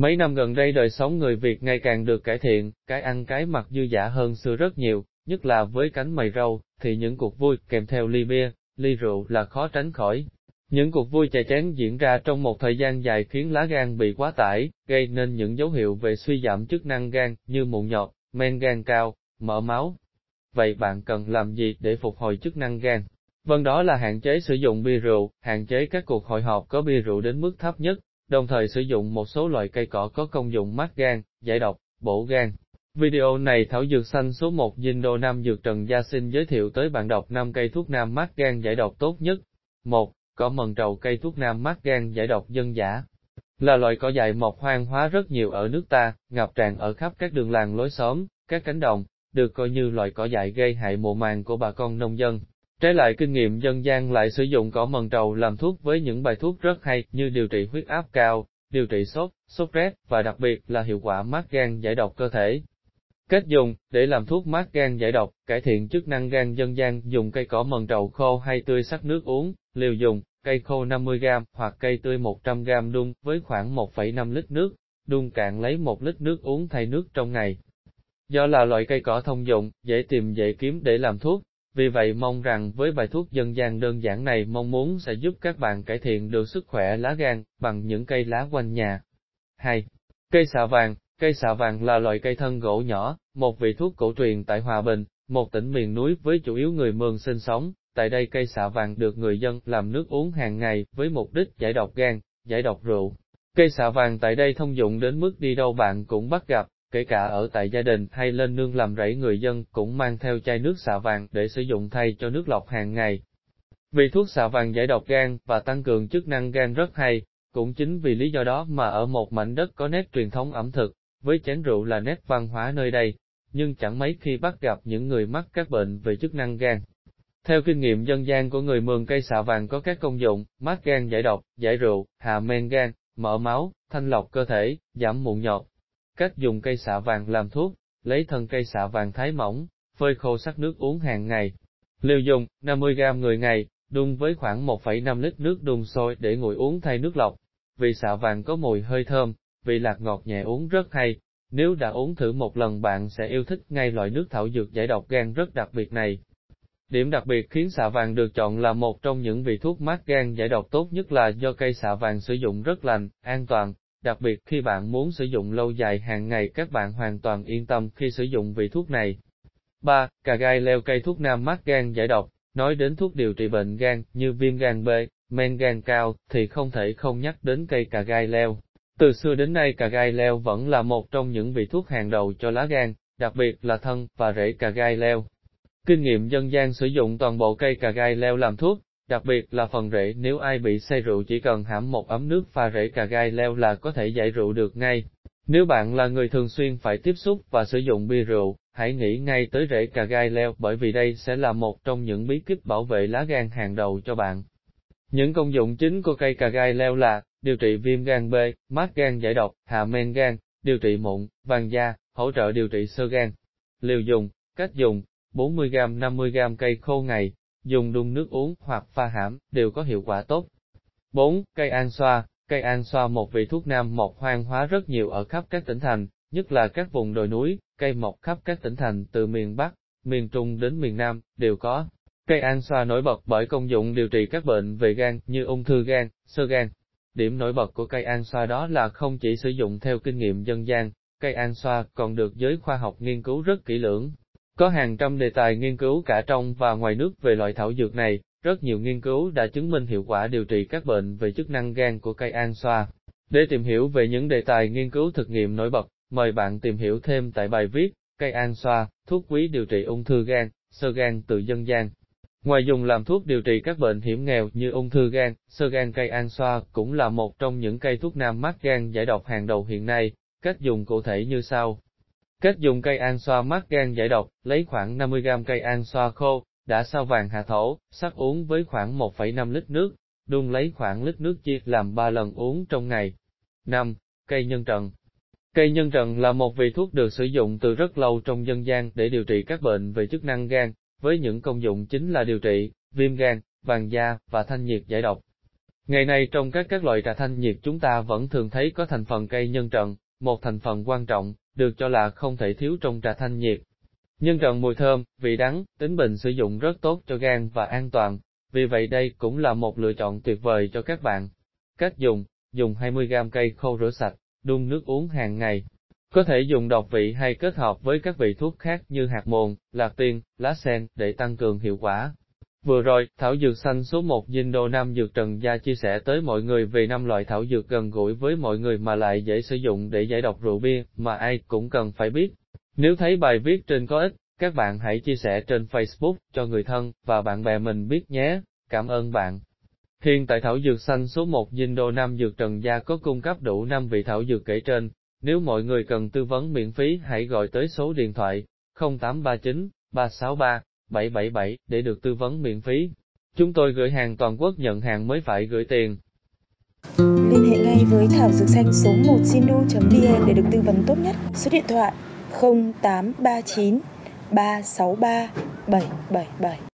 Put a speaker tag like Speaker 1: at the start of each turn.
Speaker 1: Mấy năm gần đây đời sống người Việt ngày càng được cải thiện, cái ăn cái mặc dư giả hơn xưa rất nhiều, nhất là với cánh mày râu, thì những cuộc vui kèm theo ly bia, ly rượu là khó tránh khỏi. Những cuộc vui chè chén diễn ra trong một thời gian dài khiến lá gan bị quá tải, gây nên những dấu hiệu về suy giảm chức năng gan như mụn nhọt, men gan cao, mỡ máu. Vậy bạn cần làm gì để phục hồi chức năng gan? Vâng đó là hạn chế sử dụng bia rượu, hạn chế các cuộc hội họp có bia rượu đến mức thấp nhất, đồng thời sử dụng một số loại cây cỏ có công dụng mát gan, giải độc, bổ gan. Video này Thảo Dược Xanh số 1 Dinh Đô Nam Dược Trần Gia xin giới thiệu tới bạn đọc 5 cây thuốc nam mát gan giải độc tốt nhất. 1. Cỏ mần trầu cây thuốc nam mát gan giải độc dân giả. Là loại cỏ dại mọc hoang hóa rất nhiều ở nước ta, ngập tràn ở khắp các đường làng lối xóm, các cánh đồng, được coi như loại cỏ dại gây hại mùa màng của bà con nông dân. Trái lại kinh nghiệm dân gian lại sử dụng cỏ mần trầu làm thuốc với những bài thuốc rất hay như điều trị huyết áp cao, điều trị sốt, sốt rét và đặc biệt là hiệu quả mát gan giải độc cơ thể. Cách dùng, để làm thuốc mát gan giải độc, cải thiện chức năng gan dân gian dùng cây cỏ mần trầu khô hay tươi sắc nước uống, liều dùng, cây khô 50g hoặc cây tươi 100g đun với khoảng 1,5 lít nước, đun cạn lấy 1 lít nước uống thay nước trong ngày. Do là loại cây cỏ thông dụng, dễ tìm dễ kiếm để làm thuốc, vì vậy mong rằng với bài thuốc dân gian đơn giản này mong muốn sẽ giúp các bạn cải thiện được sức khỏe lá gan bằng những cây lá quanh nhà. 2. Cây xạ vàng Cây xạ vàng là loại cây thân gỗ nhỏ, một vị thuốc cổ truyền tại Hòa Bình, một tỉnh miền núi với chủ yếu người Mường sinh sống. Tại đây cây xạ vàng được người dân làm nước uống hàng ngày với mục đích giải độc gan, giải độc rượu. Cây xạ vàng tại đây thông dụng đến mức đi đâu bạn cũng bắt gặp, kể cả ở tại gia đình hay lên nương làm rẫy người dân cũng mang theo chai nước xạ vàng để sử dụng thay cho nước lọc hàng ngày. Vì thuốc xạ vàng giải độc gan và tăng cường chức năng gan rất hay, cũng chính vì lý do đó mà ở một mảnh đất có nét truyền thống ẩm thực, với chén rượu là nét văn hóa nơi đây, nhưng chẳng mấy khi bắt gặp những người mắc các bệnh về chức năng gan. Theo kinh nghiệm dân gian của người mường cây xạ vàng có các công dụng, mát gan giải độc, giải rượu, hạ men gan, mở máu, thanh lọc cơ thể, giảm mụn nhọt, Cách dùng cây xạ vàng làm thuốc, lấy thân cây xạ vàng thái mỏng, phơi khô sắc nước uống hàng ngày. Liều dùng, 50g người ngày, đun với khoảng 1,5 lít nước đun sôi để nguội uống thay nước lọc. Vì xạ vàng có mùi hơi thơm, vị lạc ngọt nhẹ uống rất hay. Nếu đã uống thử một lần bạn sẽ yêu thích ngay loại nước thảo dược giải độc gan rất đặc biệt này. Điểm đặc biệt khiến xạ vàng được chọn là một trong những vị thuốc mát gan giải độc tốt nhất là do cây xạ vàng sử dụng rất lành, an toàn, Đặc biệt khi bạn muốn sử dụng lâu dài hàng ngày các bạn hoàn toàn yên tâm khi sử dụng vị thuốc này. 3. Cà gai leo cây thuốc nam mát gan giải độc, nói đến thuốc điều trị bệnh gan như viêm gan B, men gan cao, thì không thể không nhắc đến cây cà gai leo. Từ xưa đến nay cà gai leo vẫn là một trong những vị thuốc hàng đầu cho lá gan, đặc biệt là thân và rễ cà gai leo. Kinh nghiệm dân gian sử dụng toàn bộ cây cà gai leo làm thuốc, Đặc biệt là phần rễ nếu ai bị say rượu chỉ cần hãm một ấm nước pha rễ cà gai leo là có thể giải rượu được ngay. Nếu bạn là người thường xuyên phải tiếp xúc và sử dụng bia rượu, hãy nghĩ ngay tới rễ cà gai leo bởi vì đây sẽ là một trong những bí kíp bảo vệ lá gan hàng đầu cho bạn. Những công dụng chính của cây cà gai leo là điều trị viêm gan B, mát gan giải độc, hạ men gan, điều trị mụn, vàng da, hỗ trợ điều trị sơ gan. Liều dùng, cách dùng, 40g 50g cây khô ngày, dùng đun nước uống hoặc pha hãm, đều có hiệu quả tốt. 4. Cây an xoa Cây an xoa một vị thuốc nam mọc hoang hóa rất nhiều ở khắp các tỉnh thành, nhất là các vùng đồi núi, cây mọc khắp các tỉnh thành từ miền Bắc, miền Trung đến miền Nam, đều có. Cây an xoa nổi bật bởi công dụng điều trị các bệnh về gan như ung thư gan, sơ gan. Điểm nổi bật của cây an xoa đó là không chỉ sử dụng theo kinh nghiệm dân gian, cây an xoa còn được giới khoa học nghiên cứu rất kỹ lưỡng, có hàng trăm đề tài nghiên cứu cả trong và ngoài nước về loại thảo dược này, rất nhiều nghiên cứu đã chứng minh hiệu quả điều trị các bệnh về chức năng gan của cây an xoa. Để tìm hiểu về những đề tài nghiên cứu thực nghiệm nổi bật, mời bạn tìm hiểu thêm tại bài viết, cây an xoa, thuốc quý điều trị ung thư gan, sơ gan từ dân gian. Ngoài dùng làm thuốc điều trị các bệnh hiểm nghèo như ung thư gan, sơ gan cây an xoa cũng là một trong những cây thuốc nam mát gan giải độc hàng đầu hiện nay, cách dùng cụ thể như sau kết dùng cây an xoa mát gan giải độc, lấy khoảng 50g cây an xoa khô, đã sao vàng hạ thổ, sắc uống với khoảng 1,5 lít nước, đun lấy khoảng lít nước chia làm 3 lần uống trong ngày. 5. Cây nhân trần Cây nhân trần là một vị thuốc được sử dụng từ rất lâu trong dân gian để điều trị các bệnh về chức năng gan, với những công dụng chính là điều trị, viêm gan, vàng da, và thanh nhiệt giải độc. Ngày nay trong các các loại trà thanh nhiệt chúng ta vẫn thường thấy có thành phần cây nhân trần, một thành phần quan trọng, được cho là không thể thiếu trong trà thanh nhiệt. Nhân trần mùi thơm, vị đắng, tính bình sử dụng rất tốt cho gan và an toàn, vì vậy đây cũng là một lựa chọn tuyệt vời cho các bạn. Cách dùng, dùng 20g cây khô rửa sạch, đun nước uống hàng ngày. Có thể dùng độc vị hay kết hợp với các vị thuốc khác như hạt mồn, lạc tiên, lá sen để tăng cường hiệu quả. Vừa rồi, thảo dược xanh số 1 Dinh Đô Nam Dược Trần Gia chia sẻ tới mọi người về năm loại thảo dược gần gũi với mọi người mà lại dễ sử dụng để giải độc rượu bia, mà ai cũng cần phải biết. Nếu thấy bài viết trên có ích, các bạn hãy chia sẻ trên Facebook cho người thân và bạn bè mình biết nhé. Cảm ơn bạn. Hiện tại thảo dược xanh số 1 Dinh Đô Nam Dược Trần Gia có cung cấp đủ 5 vị thảo dược kể trên. Nếu mọi người cần tư vấn miễn phí hãy gọi tới số điện thoại 0839 363 777 để được tư vấn miễn phí. Chúng tôi gửi hàng toàn quốc nhận hàng mới phải gửi tiền.
Speaker 2: Liên hệ ngay với Thảo Dược Xanh số 1 Sinu.vn để được tư vấn tốt nhất. Số điện thoại 0839 363 777